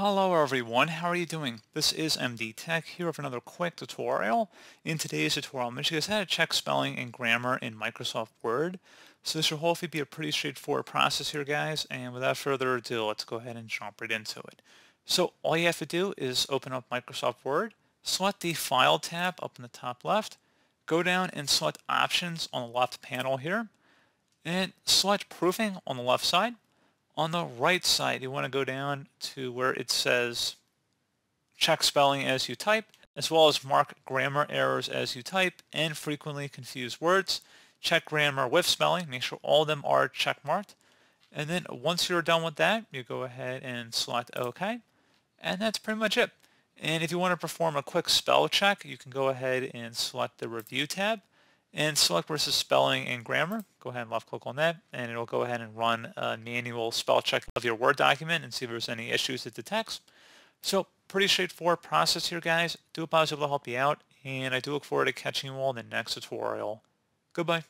Hello everyone, how are you doing? This is MD Tech here with another quick tutorial. In today's tutorial, I'm going to show you how to check spelling and grammar in Microsoft Word. So this should hopefully be a pretty straightforward process here guys, and without further ado, let's go ahead and jump right into it. So all you have to do is open up Microsoft Word, select the File tab up in the top left, go down and select Options on the left panel here, and select Proofing on the left side. On the right side, you want to go down to where it says check spelling as you type, as well as mark grammar errors as you type and frequently confused words. Check grammar with spelling, make sure all of them are check marked. And then once you're done with that, you go ahead and select OK. And that's pretty much it. And if you want to perform a quick spell check, you can go ahead and select the Review tab and select versus spelling and grammar. Go ahead and left click on that and it'll go ahead and run a manual spell check of your Word document and see if there's any issues the text. So pretty straightforward process here guys. Do was able to help you out and I do look forward to catching you all in the next tutorial. Goodbye.